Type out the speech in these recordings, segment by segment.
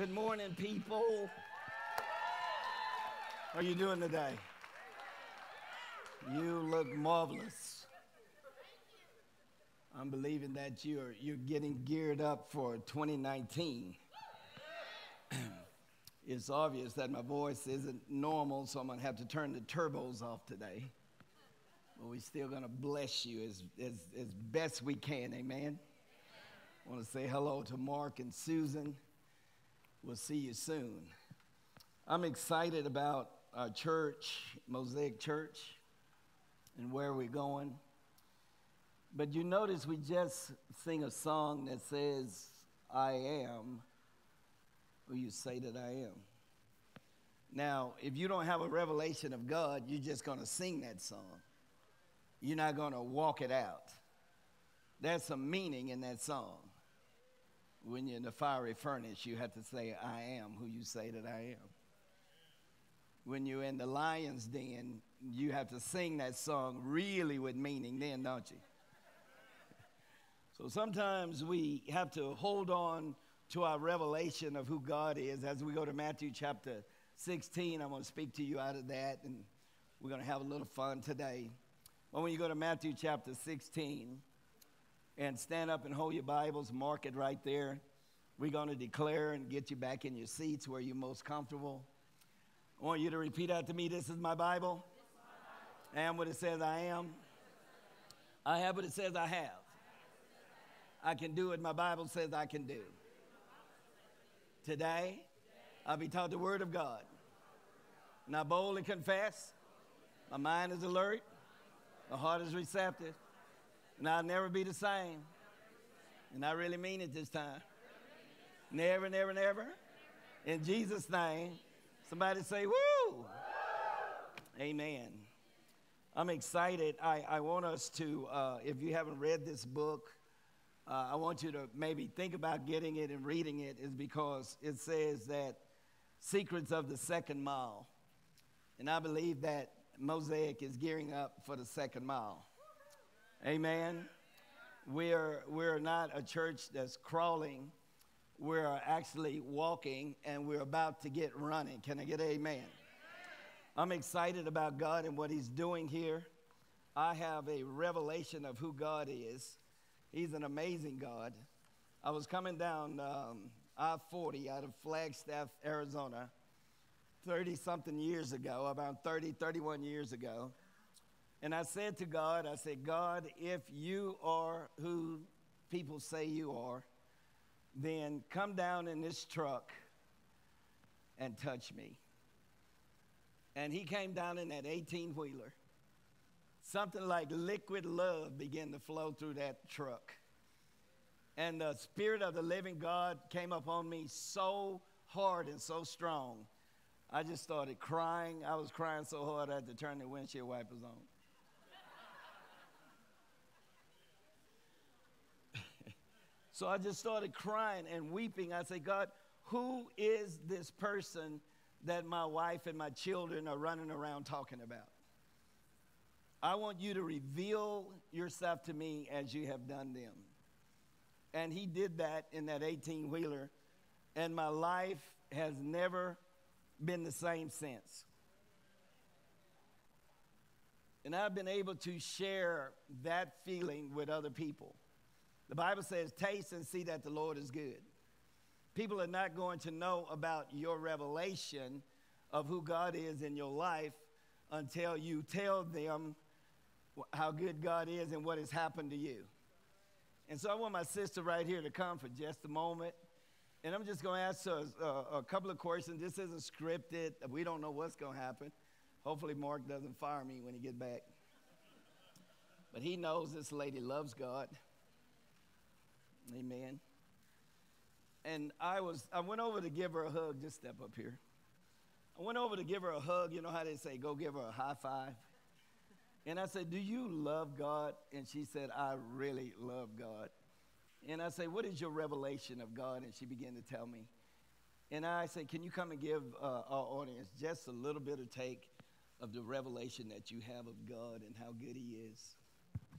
Good morning, people. How are you doing today? You look marvelous. I'm believing that you're, you're getting geared up for 2019. it's obvious that my voice isn't normal, so I'm going to have to turn the turbos off today. But we're still going to bless you as, as, as best we can. Amen. I want to say hello to Mark and Susan. We'll see you soon. I'm excited about our church, Mosaic Church, and where we're going. But you notice we just sing a song that says, I am who you say that I am. Now, if you don't have a revelation of God, you're just going to sing that song. You're not going to walk it out. There's some meaning in that song. When you're in the fiery furnace, you have to say, I am who you say that I am. When you're in the lion's den, you have to sing that song really with meaning, then, don't you? so sometimes we have to hold on to our revelation of who God is as we go to Matthew chapter 16. I'm going to speak to you out of that, and we're going to have a little fun today. But when you go to Matthew chapter 16, and stand up and hold your Bibles, mark it right there. We're going to declare and get you back in your seats where you're most comfortable. I want you to repeat out to me This is my Bible. I am what it says I am. I have what it says I have. I can do what my Bible says I can do. Today, I'll be taught the Word of God. And I boldly confess, my mind is alert, my heart is receptive and I'll never be the same. And I really mean it this time. Never, never, never. In Jesus' name. Somebody say, Woo! Amen. I'm excited. I, I want us to, uh, if you haven't read this book, uh, I want you to maybe think about getting it and reading it, is because it says that secrets of the second mile. And I believe that Mosaic is gearing up for the second mile. Amen. We're, we're not a church that's crawling. We're actually walking and we're about to get running. Can I get amen? I'm excited about God and what He's doing here. I have a revelation of who God is. He's an amazing God. I was coming down um, I 40 out of Flagstaff, Arizona, 30 something years ago, about 30, 31 years ago. And I said to God, I said, God, if you are who people say you are, then come down in this truck and touch me. And he came down in that 18 wheeler. Something like liquid love began to flow through that truck. And the Spirit of the living God came upon me so hard and so strong. I just started crying. I was crying so hard I had to turn the windshield wipers on. So I just started crying and weeping. I said, God, who is this person that my wife and my children are running around talking about? I want you to reveal yourself to me as you have done them. And he did that in that 18 wheeler. And my life has never been the same since. And I've been able to share that feeling with other people. The Bible says, Taste and see that the Lord is good. People are not going to know about your revelation of who God is in your life until you tell them how good God is and what has happened to you. And so I want my sister right here to come for just a moment. And I'm just going to ask her a, a couple of questions. This isn't scripted. We don't know what's going to happen. Hopefully, Mark doesn't fire me when he get back. But he knows this lady loves God. Amen. And I was, I went over to give her a hug. Just step up here. I went over to give her a hug. You know how they say, go give her a high five? And I said, Do you love God? And she said, I really love God. And I said, What is your revelation of God? And she began to tell me. And I said, Can you come and give uh, our audience just a little bit of take of the revelation that you have of God and how good He is?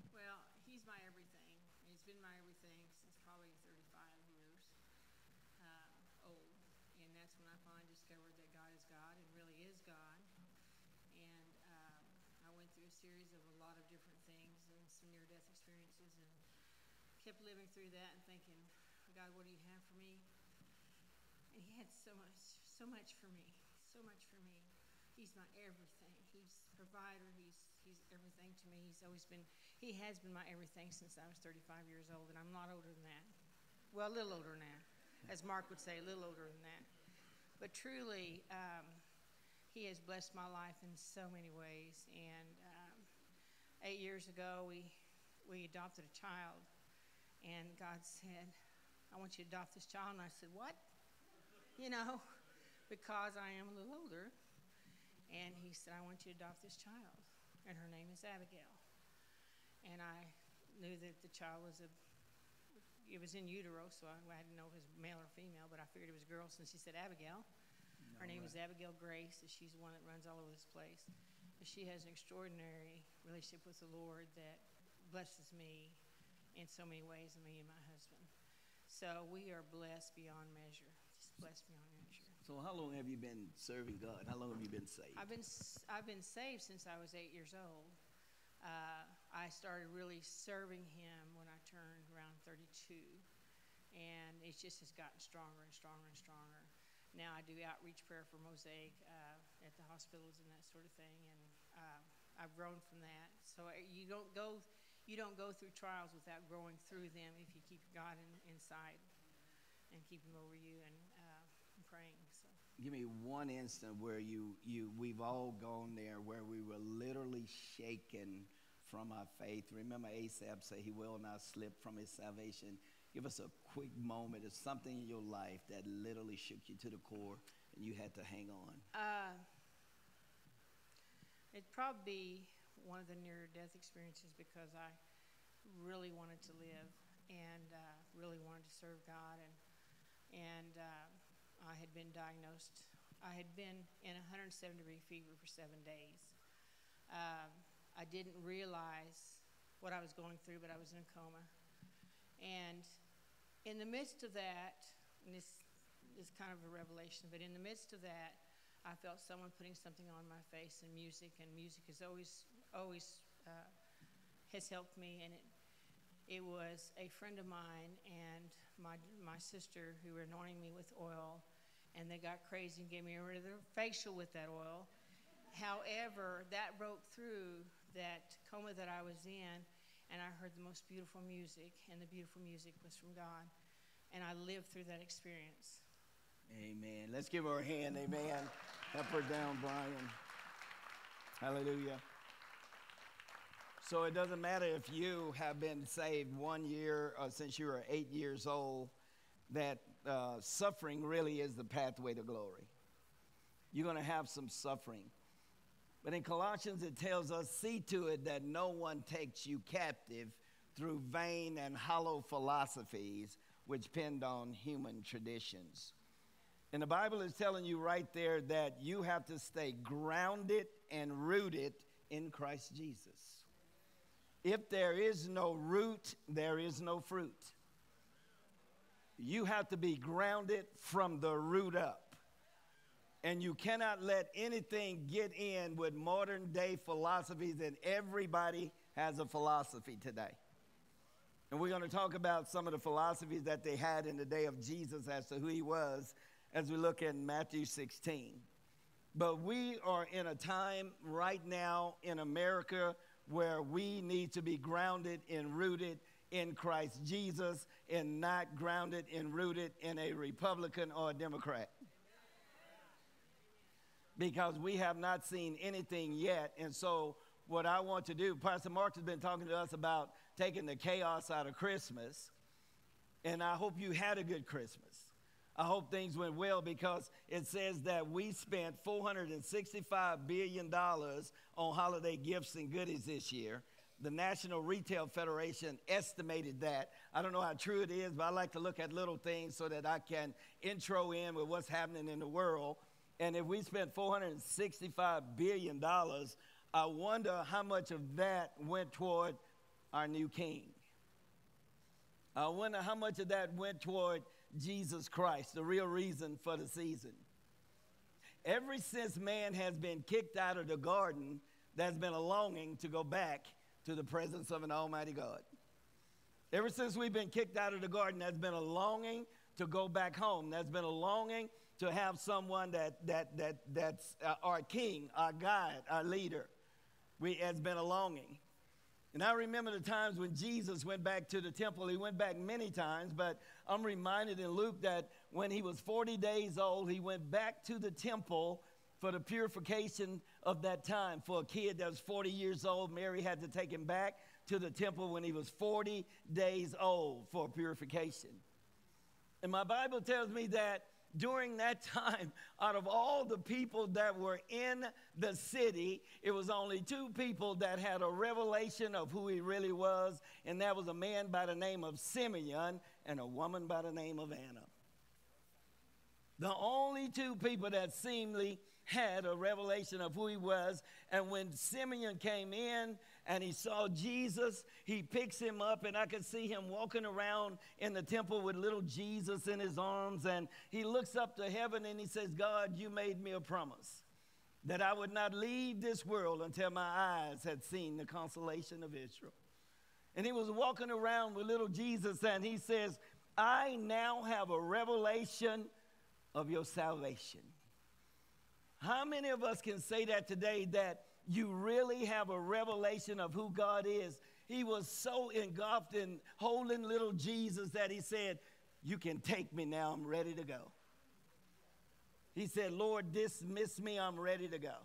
Well, He's my everything. He's been my everything since probably 35 years uh, old. when I finally discovered that God is God and really is God. And um, I went through a series of a lot of different things and some near death experiences and kept living through that and thinking, God, what do you have for me? And He had so much, so much for me, so much for me. He's my everything. He's provider. He's he's everything to me. He's always been. He has been my everything since I was 35 years old, and I'm not older than that. Well, a little older than that, as Mark would say, a little older than that. But truly, um, He has blessed my life in so many ways. And eight years ago, we we adopted a child, and God said, "I want you to adopt this child." And I said, "What?" You know, because I am a little older. And he said, I want you to adopt this child. And her name is Abigail. And I knew that the child was a, it was in utero, so I, I didn't know if it was male or female, but I figured it was a girl since she said Abigail. Her name is Abigail Grace, and she's the one that runs all over this place. But she has an extraordinary relationship with the Lord that blesses me in so many ways, and me and my husband. So we are blessed beyond measure, just blessed beyond measure. So how long have you been serving God? How long have you been saved? I've been I've been saved since I was eight years old. Uh, I started really serving Him when I turned around 32, and it just has gotten stronger and stronger and stronger. Now I do outreach prayer for Mosaic uh, at the hospitals and that sort of thing, and uh, I've grown from that. So uh, you don't go you don't go through trials without growing through them if you keep God in, inside and keep Him over you and uh, praying. So. Give me one instant where you, you we've all gone there where we were literally shaken from our faith. Remember Asaph said he will not slip from his salvation. Give us a quick moment of something in your life that literally shook you to the core and you had to hang on. Uh, it'd probably be one of the near death experiences because I really wanted to live and uh, really wanted to serve God and and uh, I had been diagnosed. I had been in 107 degree fever for seven days. Um, I didn't realize what I was going through, but I was in a coma. And in the midst of that, and this is kind of a revelation, but in the midst of that, I felt someone putting something on my face and music, and music has always, always uh, has helped me. And it, it was a friend of mine and my, my sister who were anointing me with oil and they got crazy and gave me a facial with that oil. However, that broke through that coma that I was in, and I heard the most beautiful music, and the beautiful music was from God. And I lived through that experience. Amen. Let's give her a hand. Amen. Help her down, Brian. Hallelujah. So it doesn't matter if you have been saved one year or since you were eight years old, that uh, suffering really is the pathway to glory. You're going to have some suffering. But in Colossians, it tells us see to it that no one takes you captive through vain and hollow philosophies which depend on human traditions. And the Bible is telling you right there that you have to stay grounded and rooted in Christ Jesus. If there is no root, there is no fruit you have to be grounded from the root up. And you cannot let anything get in with modern day philosophies, and everybody has a philosophy today. And we're going to talk about some of the philosophies that they had in the day of Jesus as to who he was as we look at Matthew 16. But we are in a time right now in America where we need to be grounded and rooted in Christ Jesus and not grounded and rooted in a Republican or a Democrat. Because we have not seen anything yet. And so, what I want to do, Pastor Mark has been talking to us about taking the chaos out of Christmas. And I hope you had a good Christmas. I hope things went well because it says that we spent $465 billion on holiday gifts and goodies this year the National Retail Federation estimated that. I don't know how true it is, but I like to look at little things so that I can intro in with what's happening in the world. And if we spent $465 billion, I wonder how much of that went toward our new king. I wonder how much of that went toward Jesus Christ, the real reason for the season. ever since man has been kicked out of the garden, there's been a longing to go back to the presence of an Almighty God. Ever since we've been kicked out of the garden, there's been a longing to go back home. There's been a longing to have someone that, that, that, that's uh, our king, our guide, our leader. We, has been a longing. And I remember the times when Jesus went back to the temple. He went back many times, but I'm reminded in Luke that when he was 40 days old, he went back to the temple for the purification of that time. For a kid that was 40 years old, Mary had to take him back to the temple when he was 40 days old for purification. And my Bible tells me that during that time, out of all the people that were in the city, it was only two people that had a revelation of who he really was, and that was a man by the name of Simeon and a woman by the name of Anna. The only two people that seemingly had a revelation of who he was. And when Simeon came in and he saw Jesus, he picks him up, and I could see him walking around in the temple with little Jesus in his arms. And he looks up to heaven and he says, God, you made me a promise that I would not leave this world until my eyes had seen the consolation of Israel. And he was walking around with little Jesus, and he says, I now have a revelation of your salvation. How many of us can say that today that you really have a revelation of who God is? He was so engulfed in holding little Jesus that he said, You can take me now, I'm ready to go. He said, Lord, dismiss me, I'm ready to go.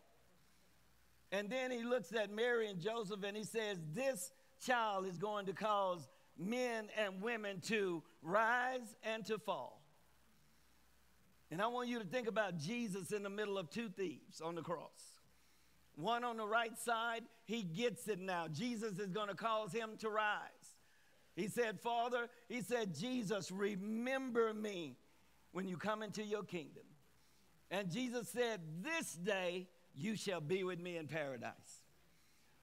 And then he looks at Mary and Joseph and he says, This child is going to cause men and women to rise and to fall. And I want you to think about Jesus in the middle of two thieves on the cross. One on the right side, he gets it now. Jesus is going to cause him to rise. He said, Father, he said, Jesus, remember me when you come into your kingdom. And Jesus said, This day you shall be with me in paradise.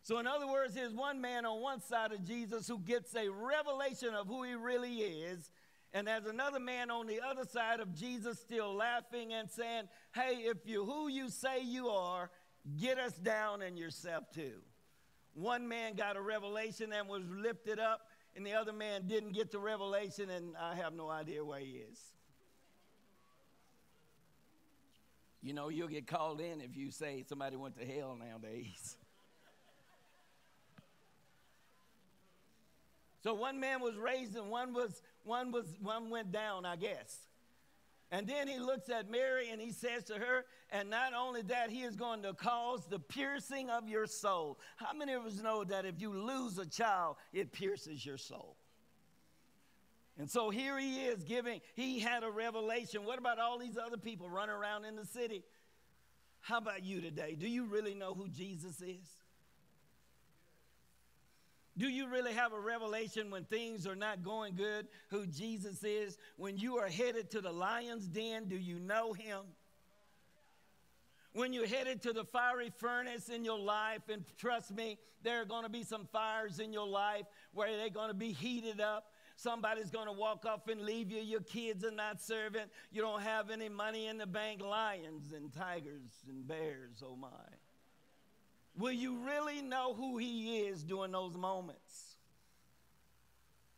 So, in other words, there's one man on one side of Jesus who gets a revelation of who he really is and there's another man on the other side of Jesus still laughing and saying, Hey, if you who you say you are, get us down and yourself too. One man got a revelation and was lifted up, and the other man didn't get the revelation, and I have no idea where he is. You know, you'll get called in if you say somebody went to hell nowadays. So one man was raised and one was one was one went down, I guess. And then he looks at Mary and he says to her, and not only that, he is going to cause the piercing of your soul. How many of us know that if you lose a child, it pierces your soul? And so here he is giving, he had a revelation. What about all these other people running around in the city? How about you today? Do you really know who Jesus is? Do you really have a revelation when things are not going good who Jesus is? When you are headed to the lion's den, do you know him? When you're headed to the fiery furnace in your life, and trust me, there are going to be some fires in your life where they're going to be heated up. Somebody's going to walk off and leave you. Your kids are not serving. You don't have any money in the bank. Lions and tigers and bears, oh my. Will you really know who He is during those moments?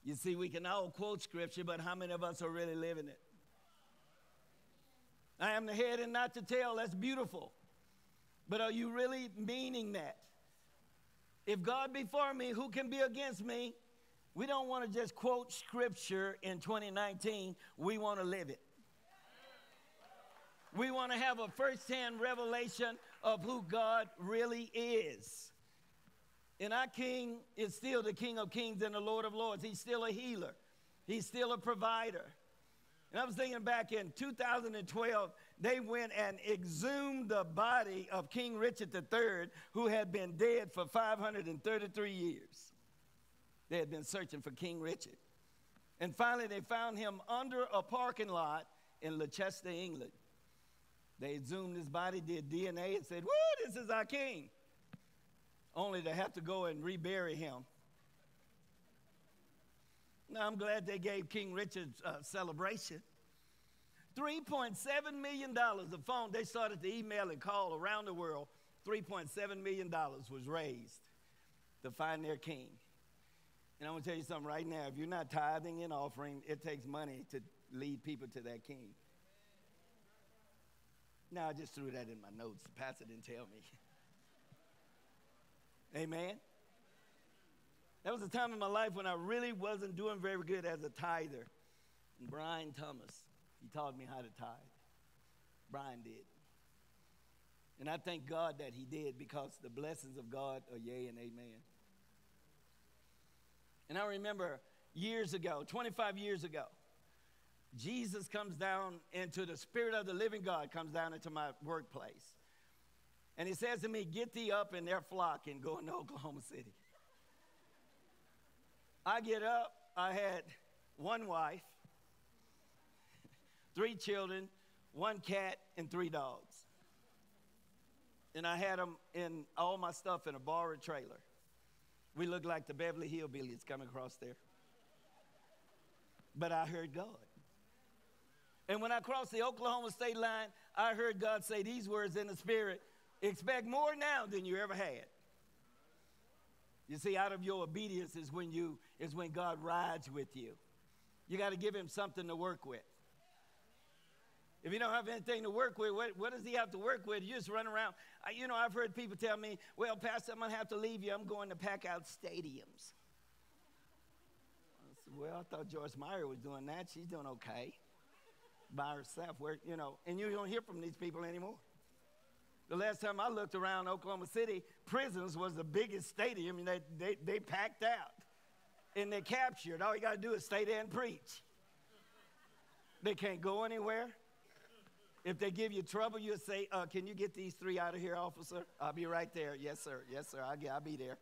You see, we can all quote scripture, but how many of us are really living it? I am the head and not the tail. That's beautiful. But are you really meaning that? If God be for me, who can be against me? We don't want to just quote scripture in 2019, we want to live it. We want to have a firsthand revelation of who God really is. And our King is still the King of Kings and the Lord of Lords. He's still a healer, He's still a provider. And I was thinking back in 2012, they went and exhumed the body of King Richard III, who had been dead for 533 years. They had been searching for King Richard. And finally, they found him under a parking lot in Leicester, England. They exhumed his body, did DNA, and said, Woo, this is our king. Only to have to go and rebury him. Now, I'm glad they gave King Richard a celebration. $3.7 million. of phone, they started to email and call around the world. $3.7 million was raised to find their king. And I'm going to tell you something right now. If you're not tithing and offering, it takes money to lead people to that king. Now, I just threw that in my notes. The pastor didn't tell me. Amen. That was a time in my life when I really wasn't doing very good as a tither. And Brian Thomas, he taught me how to tithe. Brian did. And I thank God that he did because the blessings of God are yea and amen. And I remember years ago, 25 years ago, Jesus comes down into the Spirit of the living God, comes down into my workplace. And he says to me, Get thee up in their flock and go into Oklahoma City. I get up, I had one wife, three children, one cat, and three dogs. And I had them in all my stuff in a borrowed trailer. We looked like the Beverly Hillbillies coming across there. But I heard God. And when I crossed the Oklahoma state line, I heard God say these words in the spirit expect more now than you ever had. You see, out of your obedience is when you is when God rides with you. You got to give him something to work with. If you don't have anything to work with, what, what does he have to work with? You just run around. You know, I've heard people tell me, well, Pastor, I'm going to have to leave you. I'm going to pack out stadiums. I said, well, I thought Joyce Meyer was doing that. She's doing okay by herself. Where, you know, and you don't hear from these people anymore. The last time I looked around Oklahoma City, prisons was the biggest stadium, and they, they, they packed out. And they captured. All you got to do is stay there and preach. They can't go anywhere. If they give you trouble, you say, uh, Can you get these three out of here, officer? I'll be right there. Yes, sir. Yes, sir. I'll, get, I'll be there.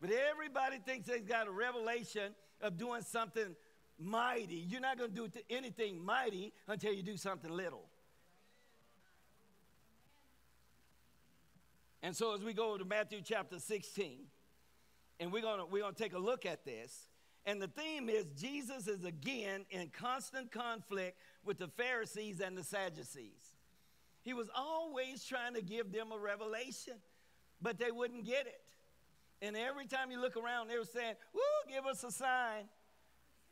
But everybody thinks they've got a revelation of doing something mighty. You're not going to do anything mighty until you do something little. And so, as we go to Matthew chapter 16, and we're going to, we're going to take a look at this, and the theme is Jesus is again in constant conflict with the Pharisees and the Sadducees. He was always trying to give them a revelation, but they wouldn't get it. And every time you look around, they were saying, Woo, give us a sign.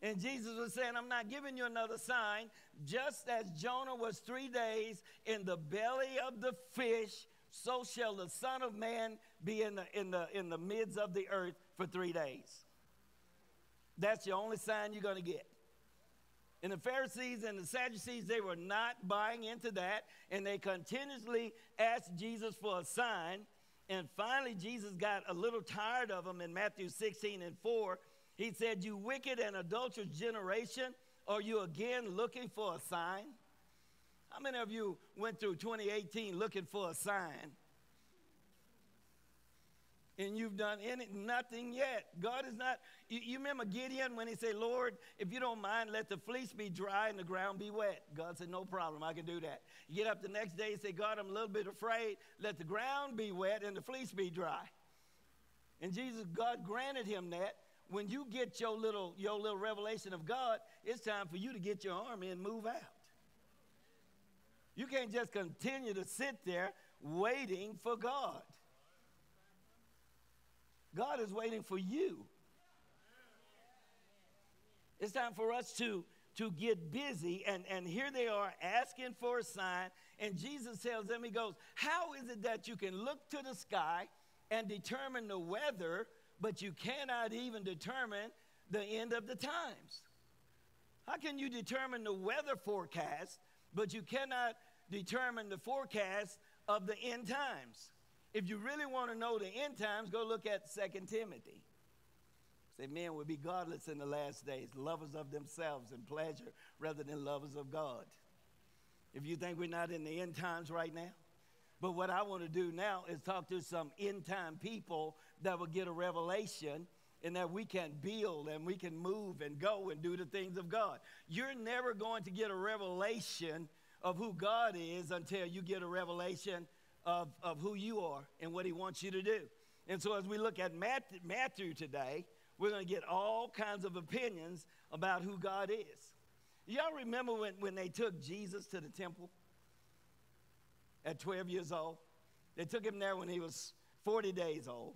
And Jesus was saying, I'm not giving you another sign. Just as Jonah was three days in the belly of the fish, so shall the Son of Man be in the, in the, in the midst of the earth for three days. That's the only sign you're going to get. And the Pharisees and the Sadducees, they were not buying into that, and they continuously asked Jesus for a sign. And finally, Jesus got a little tired of them in Matthew 16 and 4. He said, You wicked and adulterous generation, are you again looking for a sign? How many of you went through 2018 looking for a sign? and you've done any, nothing yet. God is not, you, you, remember Gideon when he said, Lord, if you don't mind, let the fleece be dry and the ground be wet. God said, No problem, I can do that. You get up the next day and say, God, I'm a little bit afraid. Let the ground be wet and the fleece be dry. And Jesus, God granted him that. When you get your little, your little revelation of God, it's time for you to get your army and move out. You can't just continue to sit there waiting for God. God is waiting for you. It's time for us to, to get busy. And, and here they are asking for a sign. And Jesus tells them, He goes, How is it that you can look to the sky and determine the weather, but you cannot even determine the end of the times? How can you determine the weather forecast, but you cannot determine the forecast of the end times? If you really want to know the end times, go look at Second Timothy. Say, men will be godless in the last days, lovers of themselves and pleasure rather than lovers of God. If you think we're not in the end times right now, but what I want to do now is talk to some end time people that will get a revelation and that we can build and we can move and go and do the things of God. You're never going to get a revelation of who God is until you get a revelation of, of who you are and what he wants you to do. And so, as we look at Matthew today, we're going to get all kinds of opinions about who God is. Y'all remember when, when they took Jesus to the temple at 12 years old? They took him there when he was 40 days old.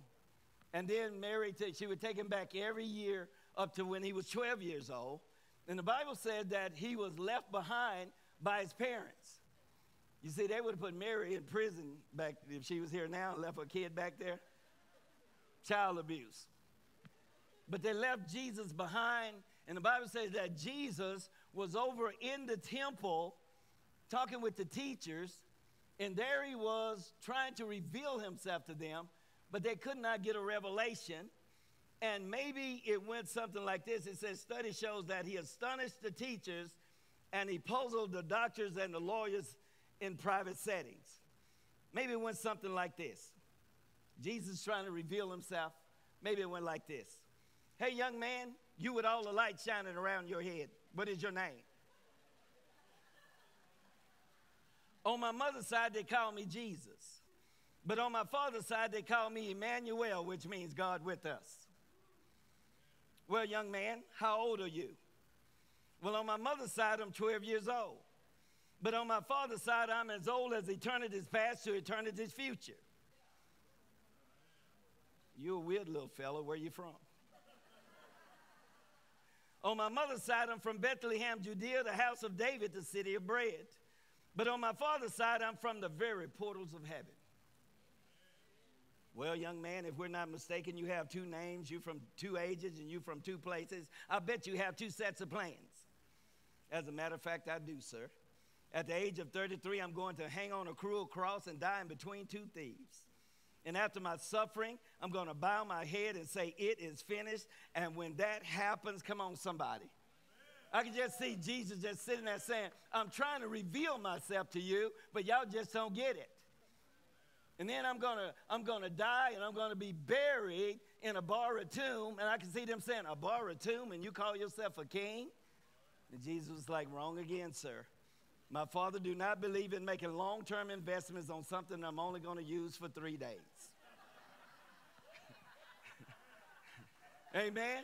And then Mary, t- she would take him back every year up to when he was 12 years old. And the Bible said that he was left behind by his parents. You see, they would have put Mary in prison back if she was here now and left her kid back there. Child abuse. But they left Jesus behind, and the Bible says that Jesus was over in the temple talking with the teachers, and there he was trying to reveal himself to them, but they could not get a revelation. And maybe it went something like this. It says, study shows that he astonished the teachers and he puzzled the doctors and the lawyers in private settings. Maybe it went something like this. Jesus trying to reveal himself. Maybe it went like this. Hey, young man, you with all the light shining around your head, what is your name? On my mother's side, they call me Jesus. But on my father's side, they call me Emmanuel, which means God with us. Well, young man, how old are you? Well, on my mother's side, I'm 12 years old. But on my father's side, I'm as old as eternity's past to eternity's future. You're a weird little fellow. Where you from? on my mother's side, I'm from Bethlehem, Judea, the house of David, the city of bread. But on my father's side, I'm from the very portals of heaven. Well, young man, if we're not mistaken, you have two names, you from two ages, and you from two places. I bet you have two sets of plans. As a matter of fact, I do, sir. At the age of 33, I'm going to hang on a cruel cross and die in between two thieves. And after my suffering, I'm going to bow my head and say, It is finished. And when that happens, come on, somebody. I can just see Jesus just sitting there saying, I'm trying to reveal myself to you, but y'all just don't get it. And then I'm gonna, I'm gonna die and I'm gonna be buried in a borrowed tomb. And I can see them saying, A borrowed tomb, and you call yourself a king? And Jesus was like, Wrong again, sir. My father do not believe in making long-term investments on something I'm only to use for three days. Amen.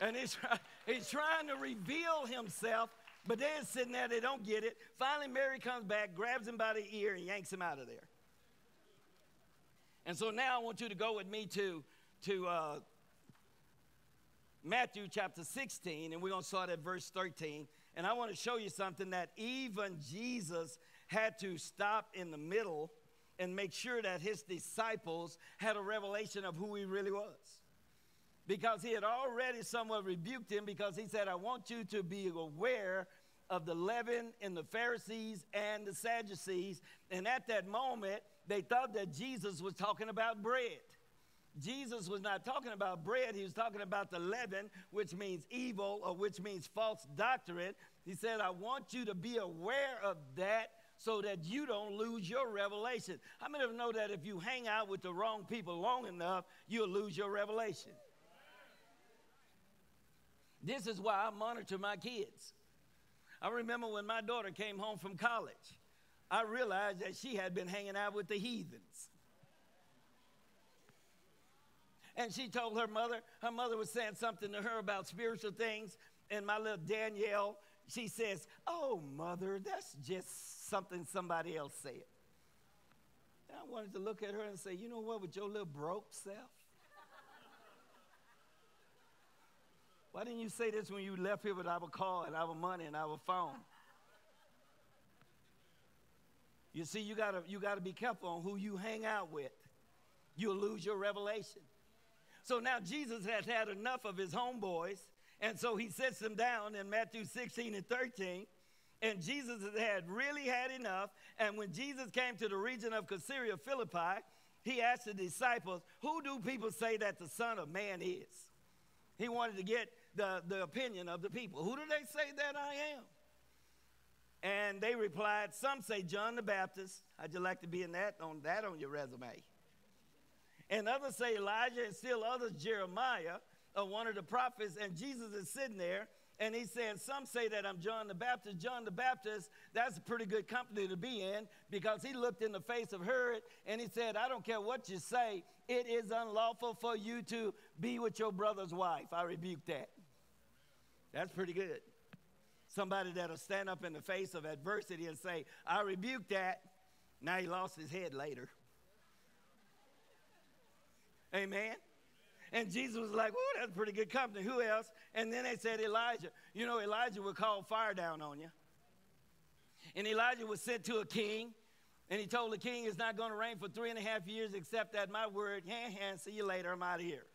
And he's, he's trying to reveal himself, but they're sitting there, they don't get it. Finally, Mary comes back, grabs him by the ear, and yanks him out of there. And so now I want you to go with me to, to uh, Matthew chapter 16, and we're going to start at verse 13. And I want to show you something that even Jesus had to stop in the middle and make sure that his disciples had a revelation of who he really was. Because he had already somewhat rebuked him because he said, I want you to be aware of the leaven in the Pharisees and the Sadducees. And at that moment, they thought that Jesus was talking about bread. Jesus was not talking about bread, he was talking about the leaven, which means evil or which means false doctrine. He said, I want you to be aware of that so that you don't lose your revelation. How many of you know that if you hang out with the wrong people long enough, you'll lose your revelation? This is why I monitor my kids. I remember when my daughter came home from college, I realized that she had been hanging out with the heathens. And she told her mother, her mother was saying something to her about spiritual things. And my little Danielle, she says, Oh, mother, that's just something somebody else said. And I wanted to look at her and say, You know what, with your little broke self? Why didn't you say this when you left here with our car and our money and our phone? You see, you gotta, you gotta be careful on who you hang out with. You'll lose your revelation. So now Jesus has had enough of his homeboys, and so he sits them down in Matthew 16 and 13. And Jesus had really had enough. And when Jesus came to the region of Caesarea Philippi, he asked the disciples, Who do people say that the Son of Man is? He wanted to get the, the opinion of the people. Who do they say that I am? And they replied, Some say John the Baptist. How'd you like to be in that on that on your resume? And others say Elijah, and still others Jeremiah, or one of the prophets. And Jesus is sitting there, and he's saying, Some say that I'm John the Baptist. John the Baptist, that's a pretty good company to be in because he looked in the face of Herod and he said, I don't care what you say, it is unlawful for you to be with your brother's wife. I rebuke that. That's pretty good. Somebody that'll stand up in the face of adversity and say, I rebuke that. Now he lost his head later. Amen. And Jesus was like, "Whoa, that's pretty good company. Who else?" And then they said Elijah. You know, Elijah would call fire down on you. And Elijah was sent to a king, and he told the king it's not going to rain for three and a half years except at my word. Hand, hand, see you later. I'm out of here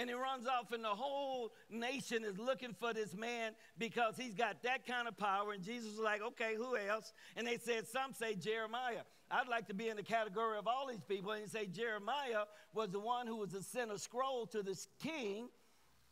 and he runs off, and the whole nation is looking for this man because he's got that kind of power. And Jesus was like, okay, who else? And they said, some say Jeremiah. I'd like to be in the category of all these people. And say Jeremiah was the one who was to send a scroll to this king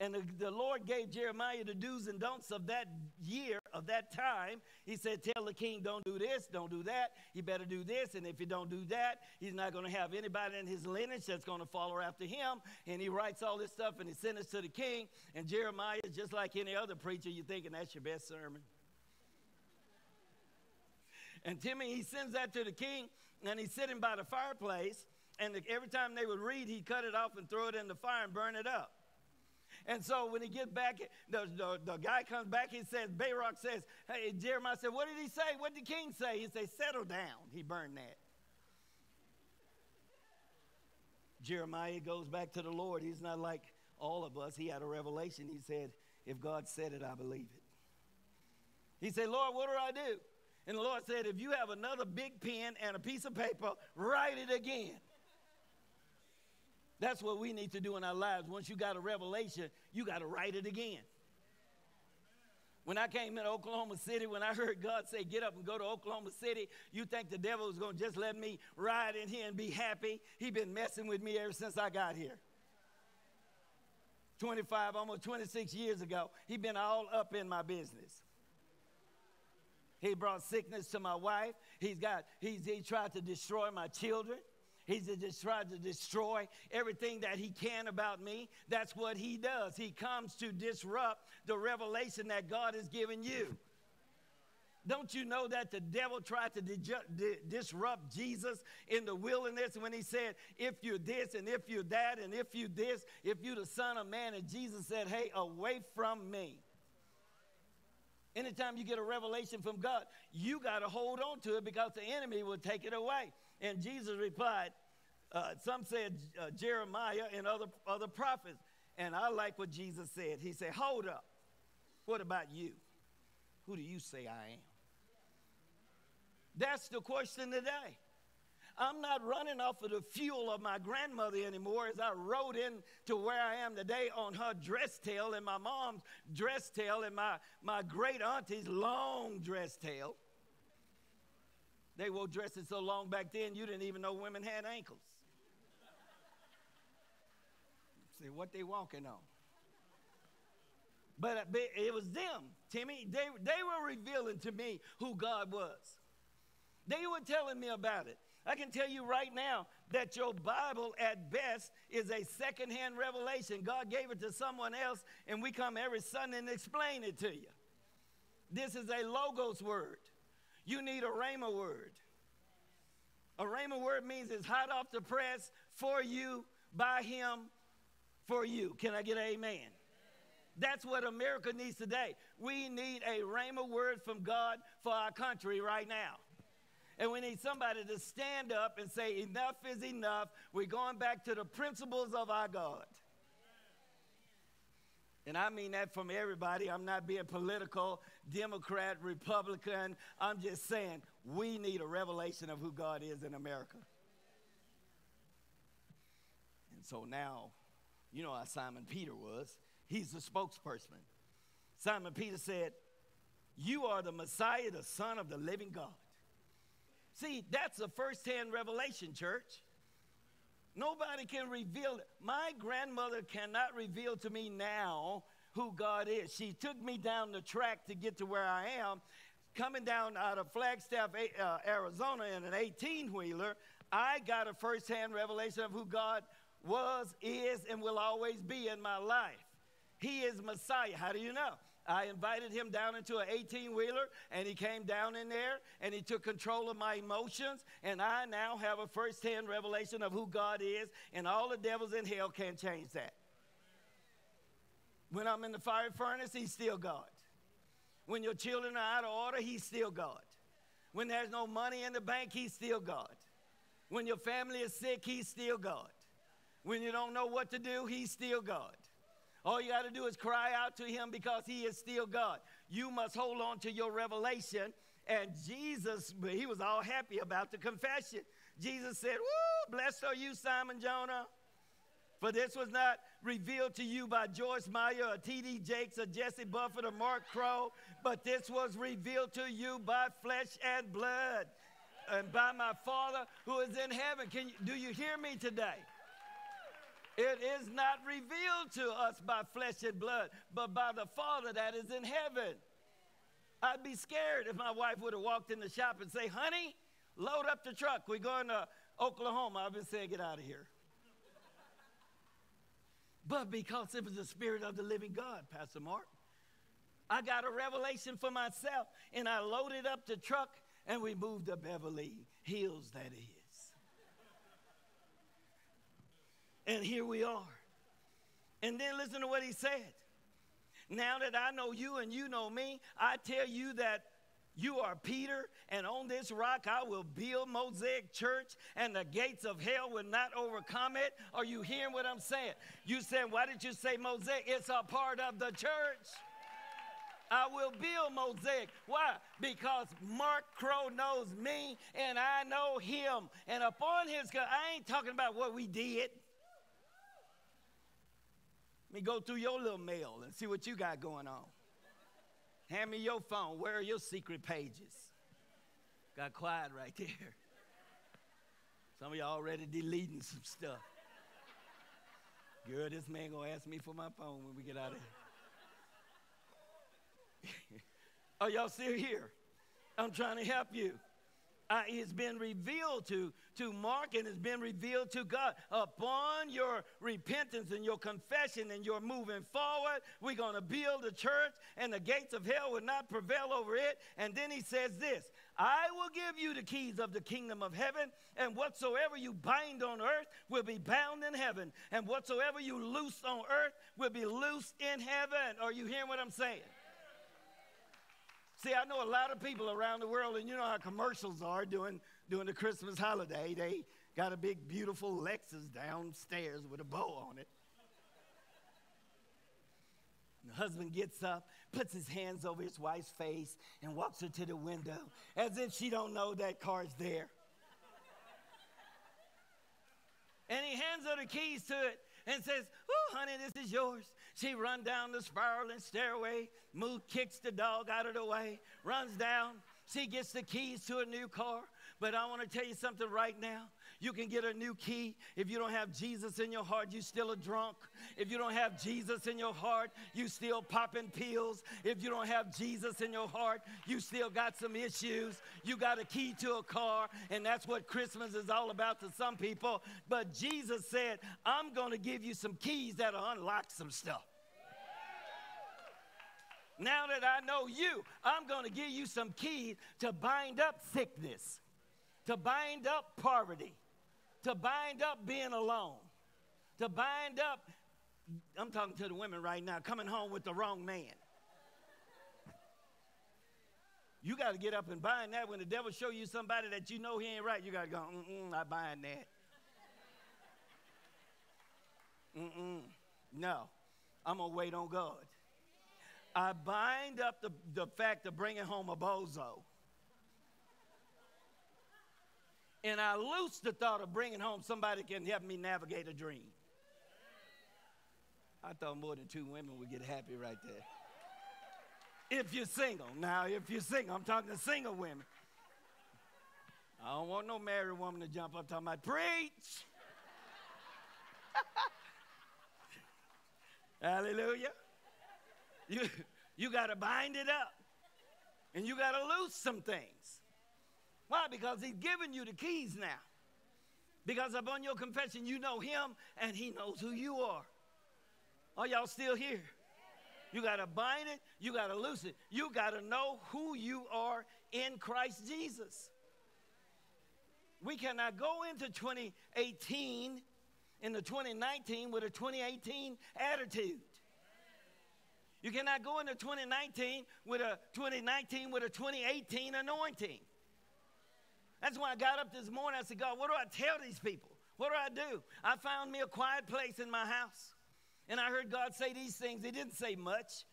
and the, the, Lord gave Jeremiah the do's and don'ts of that year, of that time. He said, Tell the king, don't do this, don't do that. He better do this. And if you don't do that, he's not going to have anybody in his lineage that's going to follow after him. And he writes all this stuff and he sends it to the king. And Jeremiah just like any other preacher. You're thinking that's your best sermon. And Timmy, he sends that to the king, and he's sitting by the fireplace. And the, every time they would read, he'd cut it off and throw it in the fire and burn it up. And so when he gets back, the, the, the guy comes back, he says, Baruch says, hey, Jeremiah said, what did he say? What did the king say? He said, settle down. He burned that. Jeremiah goes back to the Lord. He's not like all of us. He had a revelation. He said, if God said it, I believe it. He said, Lord, what do I do? And the Lord said, if you have another big pen and a piece of paper, write it again. That's what we need to do in our lives. Once you got a revelation, you got to write it again. When I came into Oklahoma City, when I heard God say, Get up and go to Oklahoma City, you think the devil was going to just let me ride in here and be happy? He been messing with me ever since I got here. 25, almost 26 years ago, he been all up in my business. He brought sickness to my wife. He's got, he's, he tried to destroy my children. He's just tried to destroy everything that he can about me. That's what he does. He comes to disrupt the revelation that God has given you. Don't you know that the devil tried to di- disrupt Jesus in the wilderness when he said, If you're this and if you're that and if you this, if you're the Son of Man? And Jesus said, Hey, away from me. Anytime you get a revelation from God, you got to hold on to it because the enemy will take it away. And Jesus replied, uh, some said uh, Jeremiah and other, other prophets. And I like what Jesus said. He said, Hold up. What about you? Who do you say I am? That's the question today. I'm not running off of the fuel of my grandmother anymore as I rode in to where I am today on her dress tail and my mom's dress tail and my, my great auntie's long dress tail. They wore dresses so long back then, you didn't even know women had ankles. See what they walking on. Uh, but it was them, Timmy. They, they were revealing to me who God was. They were telling me about it. I can tell you right now that your Bible, at best, is a secondhand revelation. God gave it to someone else, and we come every Sunday and explain it to you. This is a Logos word. You need a Rhema word. A Rhema word means it's hot off the press for you, by Him, for you. Can I get an amen? That's what America needs today. We need a Rhema word from God for our country right now. And we need somebody to stand up and say, enough is enough. We're going back to the principles of our God. And I mean that from everybody. I'm not being political, Democrat, Republican. I'm just saying we need a revelation of who God is in America. And so now, you know how Simon Peter was. He's the spokesperson. Simon Peter said, You are the Messiah, the Son of the living God. See, that's a first hand revelation, church. Nobody can reveal it. My grandmother cannot reveal to me now who God is. She took me down the track to get to where I am. Coming down out of Flagstaff, uh, Arizona in an 18 wheeler, I got a first hand revelation of who God was, is, and will always be in my life. He is Messiah. How do you know? I invited him down into an 18 wheeler, and he came down in there and he took control of my emotions. And I now have a first hand revelation of who God is, and all the devils in hell can't change that. When I'm in the fire furnace, he's still God. When your children are out of order, He's still God. When there's no money in the bank, He's still God. When your family is sick, He's still God. When you don't know what to do, He's still God. All you got to do is cry out to Him because He is still God. You must hold on to your revelation. And Jesus, He was all happy about the confession. Jesus said, Woo, blessed are you, Simon Jonah. For this was not revealed to you by Joyce Meyer or T.D. Jakes or Jesse Bufford or Mark Crow, but this was revealed to you by flesh and blood and by my Father who is in heaven. Can you, do you hear me today? It is not revealed to us by flesh and blood, but by the Father that is in heaven. I'd be scared if my wife would have walked in the shop and say, honey, load up the truck. We're going to Oklahoma. I've been saying, get out of here but because it was the Spirit of the living God, Pastor Mark. I got a revelation for myself, and I loaded up the truck, and we moved to Beverly Hills, that is. and here we are. And then listen to what he said. Now that I know you and you know me, I tell you that you are Peter, and on this rock I will build Mosaic Church, and the gates of hell will not overcome it. Are you hearing what I'm saying? You said, Why did you say Mosaic? It's a part of the church. I will build Mosaic. Why? Because Mark Crow knows me and I know him. And upon his, I ain't talking about what we did. Let me go through your little mail and see what you got going on. Hand me your phone. Where are your secret pages? Got quiet right there. Some of y'all already deleting some stuff. Girl, this man gonna ask me for my phone when we get out of here. are y'all still here? I'm trying to help you uh, it's been revealed to, to Mark and it's been revealed to God. Upon your repentance and your confession and your moving forward, we're going to build a church and the gates of hell will not prevail over it. And then he says this I will give you the keys of the kingdom of heaven, and whatsoever you bind on earth will be bound in heaven, and whatsoever you loose on earth will be loosed in heaven. Are you hearing what I'm saying? See, I know a lot of people around the world, and you know how commercials are doing, doing the Christmas holiday. They got a big, beautiful Lexus downstairs with a bow on it. The husband gets up, puts his hands over his wife's face, and walks her to the window as if she don't know that car's there. and he hands her the keys to it and says, Oh, honey, this is yours. She run down the spiraling stairway, Moo kicks the dog out of the way, runs down. She gets the keys to a new car. But I want to tell you something right now. You can get a new key. If you don't have Jesus in your heart, you still a drunk. If you don't have Jesus in your heart, you still popping pills. If you don't have Jesus in your heart, you still got some issues. You got a key to a car, and that's what Christmas is all about to some people. But Jesus said, I'm going to give you some keys that'll unlock some stuff. Now that I know you, I'm going to give you some keys to bind up sickness, to bind up poverty, to bind up being alone, to bind up, I'm talking to the women right now, coming home with the wrong man. You got to get up and bind that. When the devil show you somebody that you know he ain't right, you got to go, mm-mm, I bind that. Mm-mm. No, I'm going to wait on God. I bind up the, the fact of bringing home a bozo. And I loose the thought of bringing home somebody can help me navigate a dream. I thought more than two women would get happy right there. If you're single. Now, if you're single, I'm talking to single women. I don't want no married woman to jump up talking about preach. Hallelujah. You, you got to bind it up and you got to loose some things. Why? Because he's given you the keys now. Because upon your confession, you know him and he knows who you are. Are y'all still here? You got to bind it, you got to loose it. You got to know who you are in Christ Jesus. We cannot go into 2018 into 2019 with a 2018 attitude. You cannot go into 2019 with a 2019 with a 2018 anointing. That's why I got up this morning. I said, God, what do I tell these people? What do I do? I found me a quiet place in my house. And I heard God say these things. He didn't say much.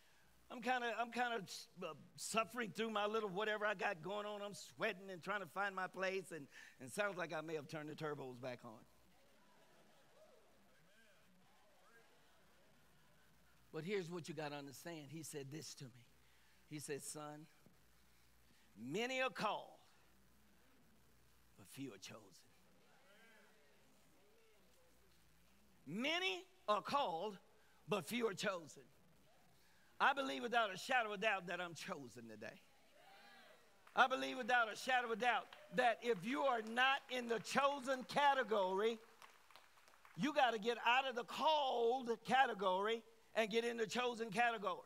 I'm kind of I'm kind of uh, suffering through my little whatever I got going on. I'm sweating and trying to find my place, and, and sounds like I may have turned the turbos back on. But here's what you got to understand. He said this to me. He said, Son, many are called, few are chosen. Many are called, but few are chosen. I believe without a shadow of doubt that I'm chosen today. I believe without a shadow of doubt that if you are not in the chosen category, you got to get out of the called category and get in the chosen category.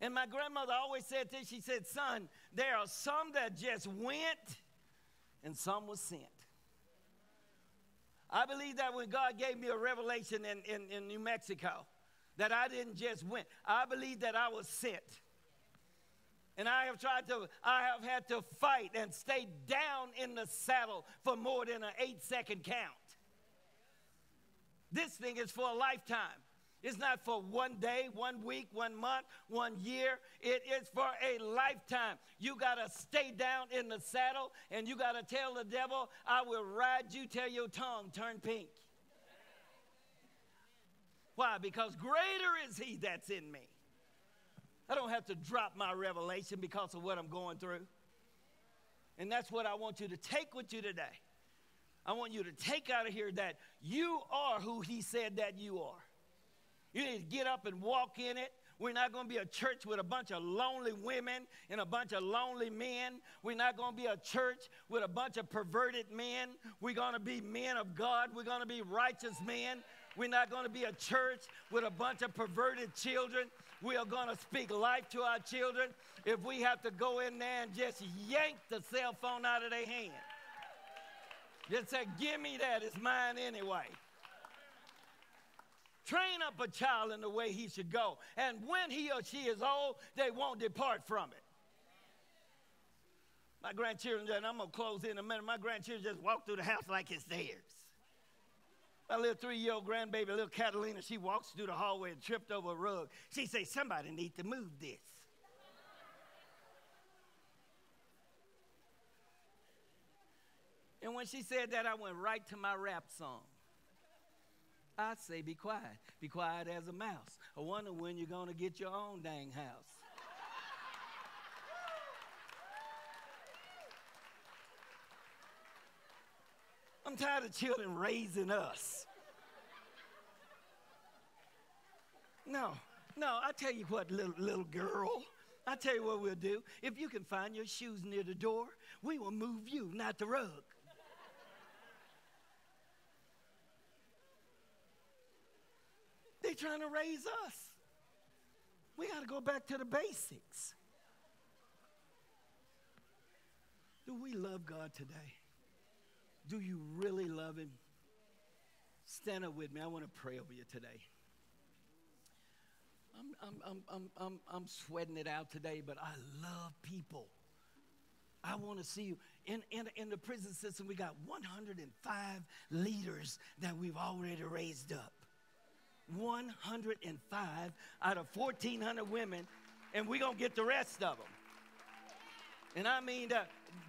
And my grandmother always said this she said, Son, there are some that just went and some was sent. I believe that when God gave me a revelation in, in, in New Mexico, that I didn't just win. I believe that I was sent. And I have tried to, I have had to fight and stay down in the saddle for more than an eight second count. This thing is for a lifetime. It's not for one day, one week, one month, one year. It is for a lifetime. You got to stay down in the saddle and you got to tell the devil, I will ride you till your tongue turn pink. Why? Because greater is he that's in me. I don't have to drop my revelation because of what I'm going through. And that's what I want you to take with you today. I want you to take out of here that you are who he said that you are. You need to get up and walk in it. We're not going to be a church with a bunch of lonely women and a bunch of lonely men. We're not going to be a church with a bunch of perverted men. We're going to be men of God. We're going to be righteous men. We're not going to be a church with a bunch of perverted children. We are going to speak life to our children. If we have to go in there and just yank the cell phone out of their hand, just say, Give me that, it's mine anyway. Train up a child in the way he should go. And when he or she is old, they won't depart from it. My grandchildren, and I'm going to close in a minute, my grandchildren just walk through the house like it's theirs. My little three-year-old grandbaby, little Catalina, she walks through the hallway and tripped over a rug. She says, somebody need to move this. And when she said that, I went right to my rap song. I say, be quiet. Be quiet as a mouse. I wonder when you're going to get your own dang house. I'm tired of children raising us. No, no, I tell you what, little, little girl. I tell you what we'll do. If you can find your shoes near the door, we will move you, not the rug. Trying to raise us. We got to go back to the basics. Do we love God today? Do you really love Him? Stand up with me. I want to pray over you today. I'm, I'm, I'm, I'm, I'm, I'm sweating it out today, but I love people. I want to see you. In, in, in the prison system, we got 105 leaders that we've already raised up. 105 out of 1,400 women, and we're going to get the rest of them. And I mean, the,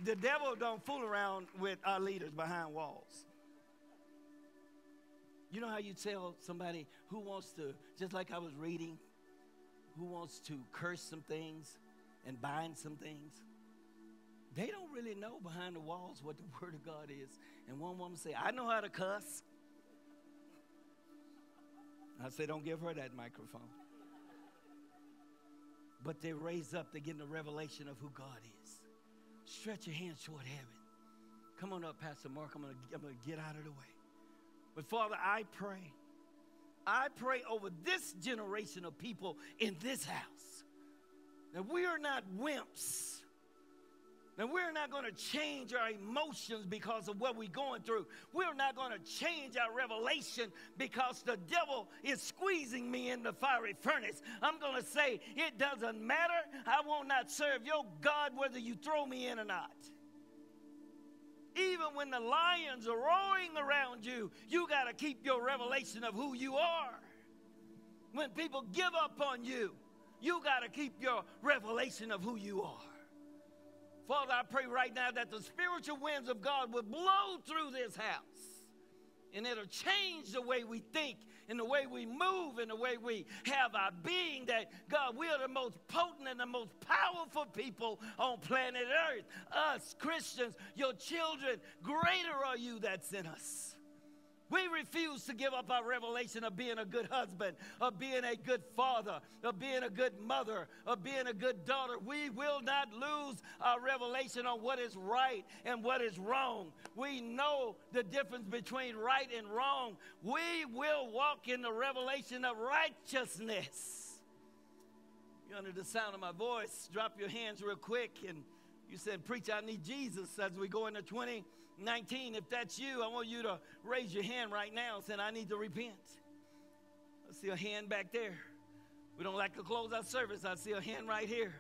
the devil don't fool around with our leaders behind walls. You know how you tell somebody who wants to, just like I was reading, who wants to curse some things and bind some things? They don't really know behind the walls what the Word of God is. And one woman say, I know how to cuss. I say, don't give her that microphone. But they raise up, they get a revelation of who God is. Stretch your hands toward heaven. Come on up, Pastor Mark. I'm going to get out of the way. But Father, I pray. I pray over this generation of people in this house that we are not wimps And we're not going to change our emotions because of what we're going through. We're not going to change our revelation because the devil is squeezing me in the fiery furnace. I'm going to say, it doesn't matter. I will not serve your God whether you throw me in or not. Even when the lions are roaring around you, you got to keep your revelation of who you are. When people give up on you, you got to keep your revelation of who you are. Father, I pray right now that the spiritual winds of God would blow through this house and it'll change the way we think and the way we move and the way we have our being that God, we are the most potent and the most powerful people on planet Earth. Us, Christians, your children, greater are you that's in us. We refuse to give up our revelation of being a good husband, of being a good father, of being a good mother, of being a good daughter. We will not lose our revelation on what is right and what is wrong. We know the difference between right and wrong. We will walk in the revelation of righteousness. You're under the sound of my voice. Drop your hands real quick. And you said, Preach, I need Jesus as we go into 20. 19, if that's you, I want you to raise your hand right now saying, I need to repent. I see a hand back there. We don't like to close our service. I see a hand right here.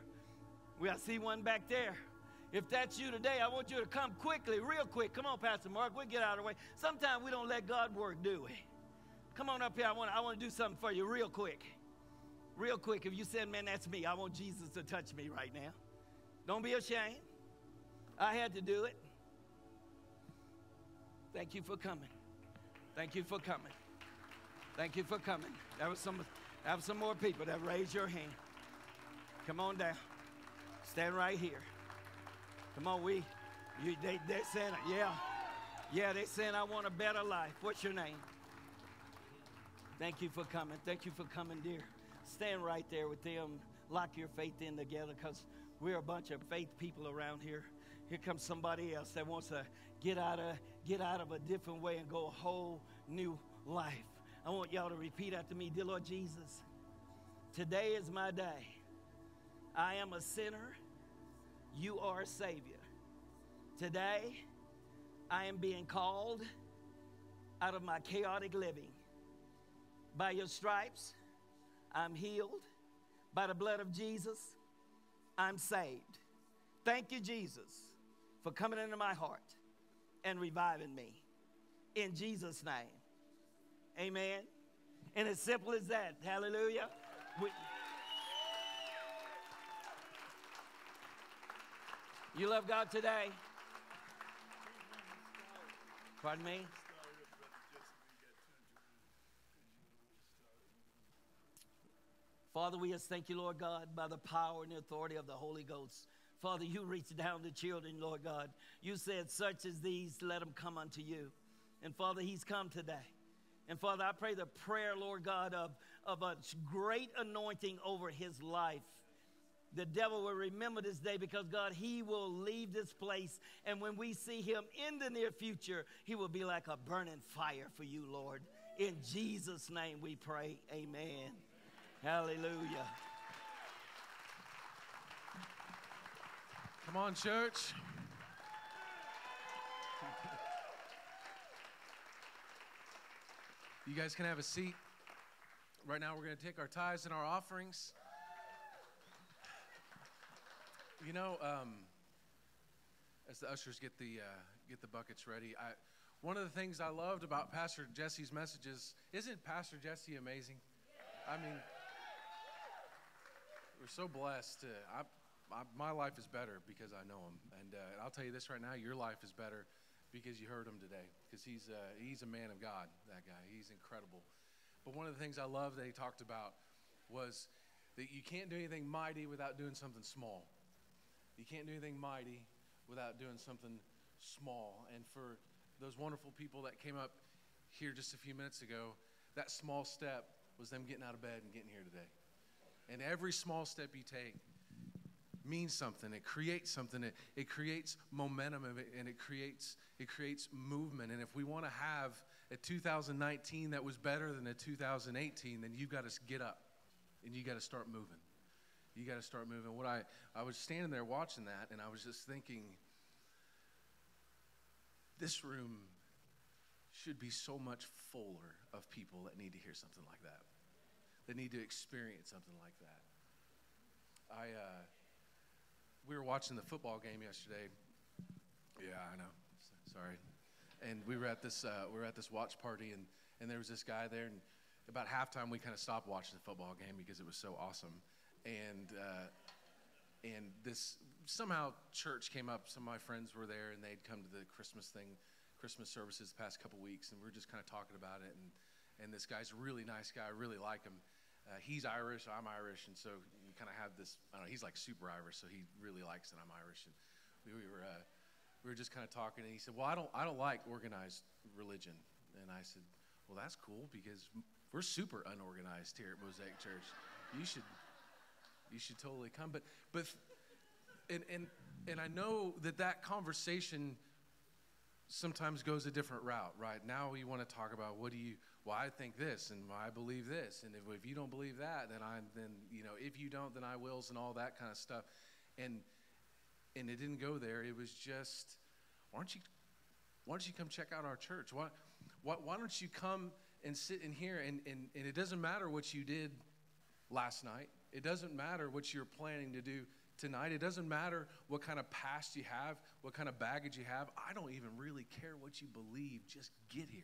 We I see one back there. If that's you today, I want you to come quickly, real quick. Come on, Pastor Mark. We'll get out of the way. Sometimes we don't let God work, do we? Come on up here. I want, I want to do something for you real quick. Real quick. If you said, man, that's me, I want Jesus to touch me right now. Don't be ashamed. I had to do it. Thank you for coming. Thank you for coming. Thank you for coming. Was some, have some more people that raise your hand. Come on down. Stand right here. Come on, we, you, they, they're saying, yeah, yeah, they're saying, I want a better life. What's your name? Thank you for coming. Thank you for coming, dear. Stand right there with them. Lock your faith in together because we're a bunch of faith people around here. Here comes somebody else that wants to get out of get out of a different way and go a whole new life. I want y'all to repeat after me, dear Lord Jesus. Today is my day. I am a sinner. You are a savior. Today, I am being called out of my chaotic living. By your stripes, I'm healed. By the blood of Jesus, I'm saved. Thank you, Jesus, for coming into my heart and reviving me. In Jesus' name. Amen. And as simple as that. Hallelujah. We, you love God today? Pardon me? Father, we just thank you, Lord God, by the power and the authority of the Holy Ghost. Father, you reach down to children, Lord God. You said, Such as these, let them come unto you. And Father, he's come today. And Father, I pray the prayer, Lord God, of, of a great anointing over his life. The devil will remember this day because, God, he will leave this place. And when we see him in the near future, he will be like a burning fire for you, Lord. In Jesus' name we pray. Amen. Hallelujah. Come on, church. You guys can have a seat. Right now, we're going to take our tithes and our offerings. You know, um, as the ushers get the uh, get the buckets ready, I, one of the things I loved about Pastor Jesse's messages isn't Pastor Jesse amazing? I mean, we're so blessed. To, I, my, my life is better because I know him. And uh, I'll tell you this right now your life is better because you heard him today because he's, uh, he's a man of God, that guy. He's incredible. But one of the things I love that he talked about was that you can't do anything mighty without doing something small. You can't do anything mighty without doing something small. And for those wonderful people that came up here just a few minutes ago, that small step was them getting out of bed and getting here today. And every small step you take means something. It creates something. It, it creates momentum and it creates, it creates movement. And if we want to have a 2019 that was better than a 2018, then you've got to get up and you got to start moving. You got to start moving. What I, I was standing there watching that, and I was just thinking, this room should be so much fuller of people that need to hear something like that, that need to experience something like that. I, uh, we were watching the football game yesterday. Yeah, I know. Sorry. And we were at this, uh, we were at this watch party, and, and there was this guy there, and about halftime we kind of stopped watching the football game because it was so awesome and uh, and this somehow church came up. Some of my friends were there, and they'd come to the Christmas thing, Christmas services the past couple weeks, and we are just kind of talking about it. And and this guy's a really nice guy. I really like him. Uh, he's Irish, I'm Irish, and so kind of have this. I don't know. He's like super Irish, so he really likes that I'm Irish. And we, we were uh, we were just kind of talking, and he said, "Well, I don't I don't like organized religion." And I said, "Well, that's cool because we're super unorganized here at Mosaic Church. You should you should totally come. But, but, and, and, and I know that that conversation sometimes goes a different route, right? Now you want to talk about what do you, well, I think this and I believe this. And if, if you don't believe that, then I, then, you know, if you don't, then I wills and all that kind of stuff. And, and it didn't go there. It was just, why don't you, why don't you come check out our church? Why, why, why don't you come and sit in here and, and, and it doesn't matter what you did last night. It doesn't matter what you're planning to do tonight. It doesn't matter what kind of past you have, what kind of baggage you have. I don't even really care what you believe. Just get here.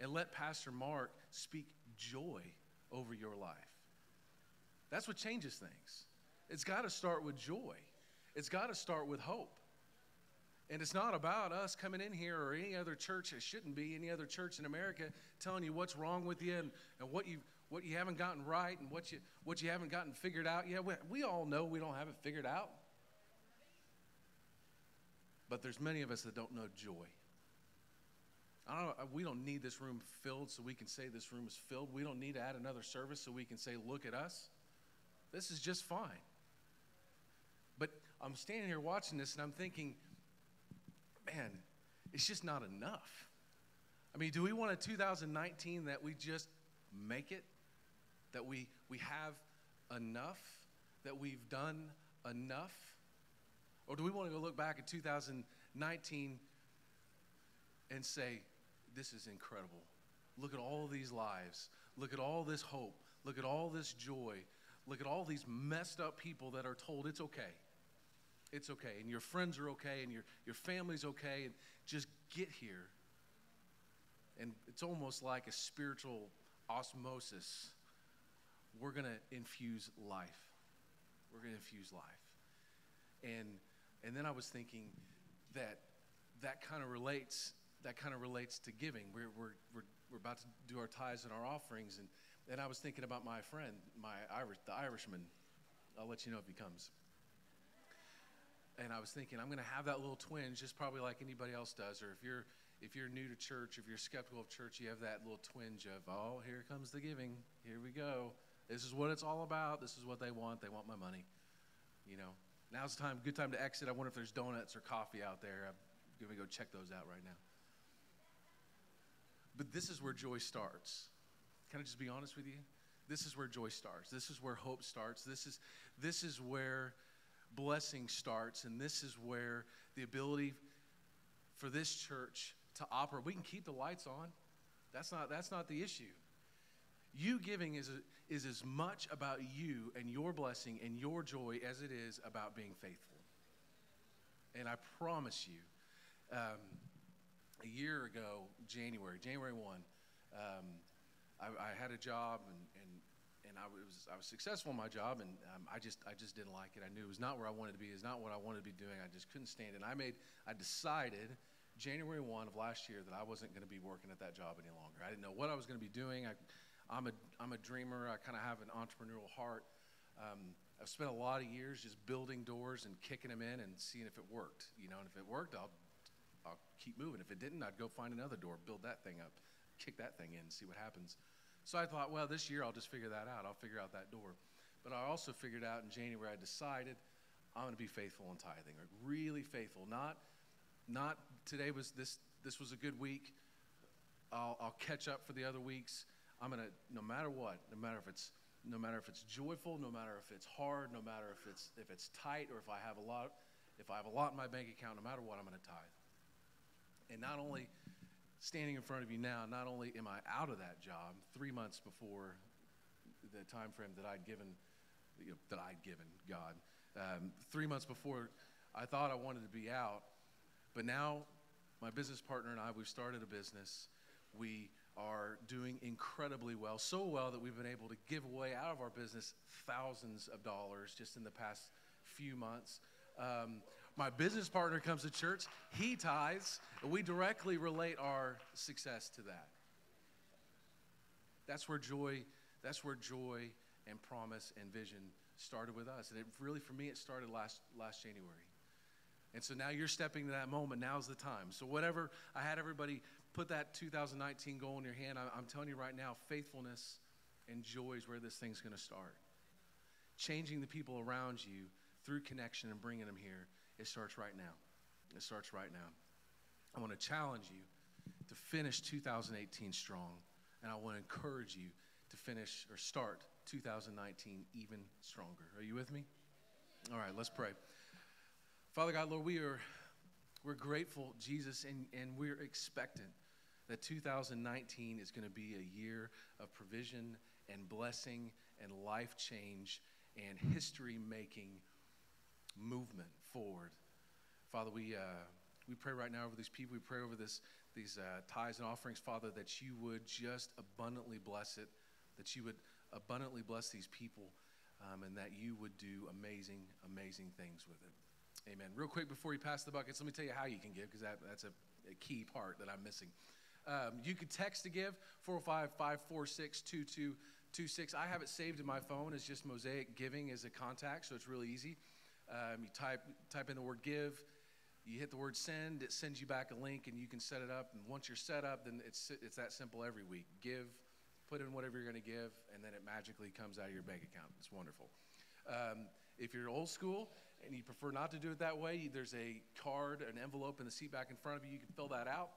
And let Pastor Mark speak joy over your life. That's what changes things. It's got to start with joy, it's got to start with hope. And it's not about us coming in here or any other church, it shouldn't be any other church in America telling you what's wrong with you and, and what you what you haven't gotten right and what you, what you haven't gotten figured out. Yeah, we, we all know we don't have it figured out. But there's many of us that don't know joy. I don't, we don't need this room filled so we can say this room is filled. We don't need to add another service so we can say, look at us. This is just fine. But I'm standing here watching this and I'm thinking, man, it's just not enough. I mean, do we want a 2019 that we just make it? that we, we have enough, that we've done enough? Or do we want to go look back at 2019 and say, this is incredible? Look at all these lives. Look at all this hope. Look at all this joy. Look at all these messed up people that are told it's okay. It's okay. And your friends are okay. And your, your family's okay. And just get here. And it's almost like a spiritual osmosis we're going to infuse life. We're going to infuse life. And, and then I was thinking that that kind of relates that kind of relates to giving. We're, we're, we're, we're about to do our tithes and our offerings. And, and I was thinking about my friend, my Irish, the Irishman. I'll let you know if he comes. And I was thinking, I'm going to have that little twinge, just probably like anybody else does. Or if you're, if you're new to church, if you're skeptical of church, you have that little twinge of, oh, here comes the giving. Here we go. This is what it's all about. This is what they want. They want my money. You know, now's the time, good time to exit. I wonder if there's donuts or coffee out there. I'm going to go check those out right now. But this is where joy starts. Can I just be honest with you? This is where joy starts. This is where hope starts. This is, this is where blessing starts. And this is where the ability for this church to operate. We can keep the lights on. That's not, that's not the issue. You giving is, is as much about you and your blessing and your joy as it is about being faithful. And I promise you, um, a year ago, January, January 1, um, I, I, had a job and, and, and I, was, I was successful in my job and um, I, just, I just didn't like it. I knew it was not where I wanted to be. It's not what I wanted to be doing. I just couldn't stand it. And I made, I decided January 1 of last year that I wasn't going to be working at that job any longer. I didn't know what I was going to be doing. I, I'm a, I'm a dreamer. I kind of have an entrepreneurial heart. Um, I've spent a lot of years just building doors and kicking them in and seeing if it worked. You know, and if it worked, I'll, I'll keep moving. If it didn't, I'd go find another door, build that thing up, kick that thing in, see what happens. So I thought, well, this year I'll just figure that out. I'll figure out that door. But I also figured out in January, I decided I'm going to be faithful in tithing, really faithful. Not, not today was this. This was a good week. I'll, I'll catch up for the other weeks. I'm going to, no matter what, no matter if it's no matter if it's joyful, no matter if it's hard, no matter if it's if it's tight or if I have a lot if I have a lot in my bank account, no matter what, I'm going to tithe. And not only standing in front of you now, not only am I out of that job three months before the time frame that I'd given, you know, that I'd given God, um, three months before I thought I wanted to be out, but now my business partner and I, we've started a business. We are doing incredibly well, so well that we've been able to give away out of our business thousands of dollars just in the past few months. Um, my business partner comes to church, he tithes, and we directly relate our success to that. That's where joy, that's where joy and promise and vision started with us. And it really, for me, it started last, last January. And so now you're stepping to that moment. Now's the time. So, whatever I had everybody put that 2019 goal in your hand, I, I'm telling you right now, faithfulness and joy is where this thing's going to start. Changing the people around you through connection and bringing them here, it starts right now. It starts right now. I want to challenge you to finish 2018 strong, and I want to encourage you to finish or start 2019 even stronger. Are you with me? All right, let's pray. Father God, Lord, we are we're grateful, Jesus, and, and we're expectant that 2019 is going to be a year of provision and blessing and life change and history making movement forward. Father, we, uh, we pray right now over these people. We pray over this, these uh, tithes and offerings, Father, that you would just abundantly bless it, that you would abundantly bless these people, um, and that you would do amazing, amazing things with it. Amen. Real quick before you pass the buckets, let me tell you how you can give, because that, that's a, a, key part that I'm missing. Um, you could text to give 405 546 2226. I have it saved in my phone as just Mosaic Giving as a contact, so it's really easy. Um, you type, type in the word give, you hit the word send, it sends you back a link and you can set it up. And once you're set up, then it's, it's that simple every week. Give, put in whatever you're going to give, and then it magically comes out of your bank account. It's wonderful. Um, if you're old school and you prefer not to do it that way, there's a card, an envelope in the seat back in front of you. You can fill that out.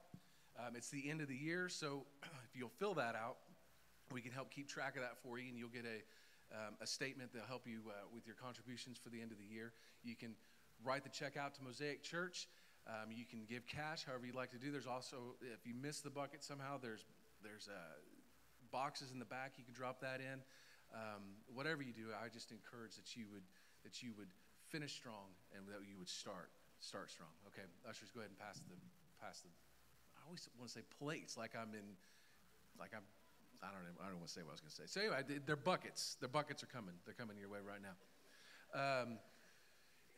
Um, it's the end of the year, so if you'll fill that out, we can help keep track of that for you, and you'll get a um, a statement that'll help you uh, with your contributions for the end of the year. You can write the check out to Mosaic Church. Um, you can give cash, however you'd like to do. There's also, if you miss the bucket somehow, there's there's uh, boxes in the back. You can drop that in. Um, whatever you do, I just encourage that you would that you would finish strong and that you would start start strong. Okay, ushers, go ahead and pass the pass the. I always want to say plates, like I'm in, like I'm I don't, even, I don't want to say what I was going to say. So anyway, they're buckets. Their buckets are coming. They're coming your way right now. Um,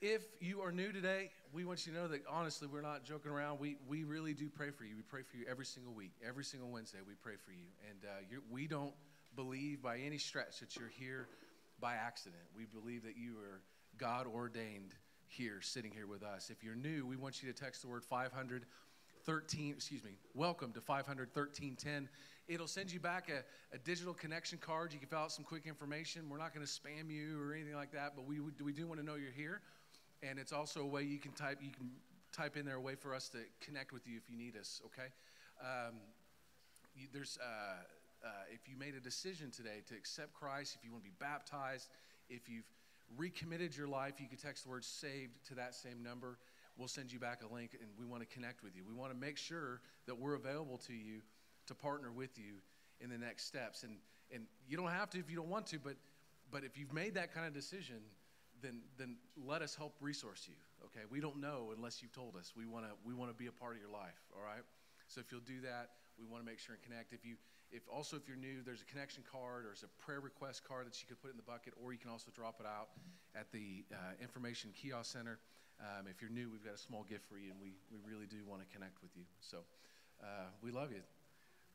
if you are new today, we want you to know that honestly, we're not joking around. We, we really do pray for you. We pray for you every single week, every single Wednesday. We pray for you, and uh, we don't believe by any stretch that you're here by accident. We believe that you are God ordained here, sitting here with us. If you're new, we want you to text the word 513. Excuse me. Welcome to 51310 It'll send you back a, a digital connection card. You can fill out some quick information. We're not going to spam you or anything like that, but we, we do want to know you're here. And it's also a way you can type, you can type in there a way for us to connect with you if you need us, okay? Um, you, there's, uh, uh, if you made a decision today to accept Christ, if you want to be baptized, if you've recommitted your life, you can text the word saved to that same number. We'll send you back a link and we want to connect with you. We want to make sure that we're available to you to partner with you in the next steps. And, and you don't have to if you don't want to, but, but if you've made that kind of decision, then, then let us help resource you. Okay, we don't know unless you've told us. We want to we want to be a part of your life. All right. So if you'll do that, we want to make sure and connect. If you if also if you're new, there's a connection card or there's a prayer request card that you could put in the bucket, or you can also drop it out at the uh, information kiosk center. Um, if you're new, we've got a small gift for you, and we, we really do want to connect with you. So uh, we love you.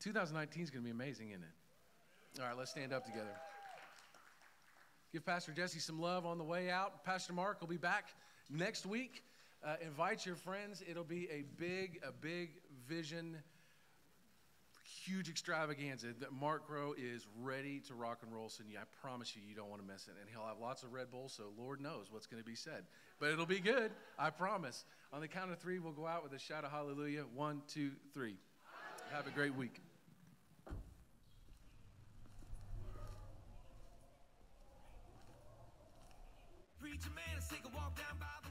2019 is going to be amazing, isn't it? All right, let's stand up together. Give Pastor Jesse some love on the way out. Pastor Mark will be back next week. Uh, invite your friends. It'll be a big, a big vision, huge extravaganza. Mark Crow is ready to rock and roll, so I promise you, you don't want to miss it. And he'll have lots of Red Bull, so Lord knows what's going to be said. But it'll be good, I promise. On the count of three, we'll go out with a shout of hallelujah. One, two, three. Have a great week. Man take a walk down by